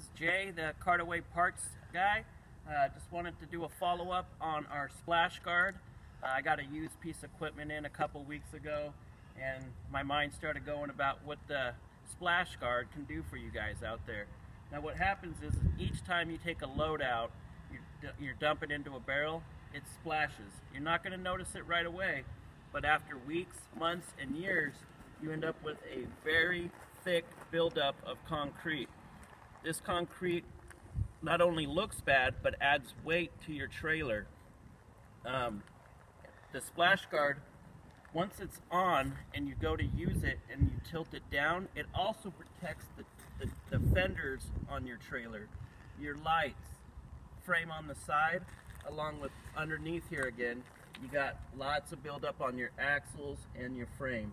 is Jay, the Cart-Away Parts guy. Uh, just wanted to do a follow-up on our splash guard. Uh, I got a used piece of equipment in a couple weeks ago, and my mind started going about what the splash guard can do for you guys out there. Now what happens is each time you take a load out, you're, you're dumping into a barrel, it splashes. You're not going to notice it right away, but after weeks, months, and years, you end up with a very thick buildup of concrete. This concrete not only looks bad, but adds weight to your trailer. Um, the splash guard, once it's on and you go to use it and you tilt it down, it also protects the, the, the fenders on your trailer, your lights, frame on the side, along with underneath here again, you got lots of buildup on your axles and your frame.